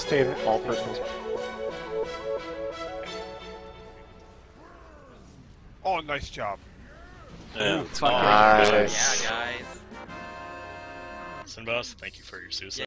Save all personals. Oh, nice job. Yeah. It's fine. Nice. Yeah, guys. Sinbos, thank you for your suicide.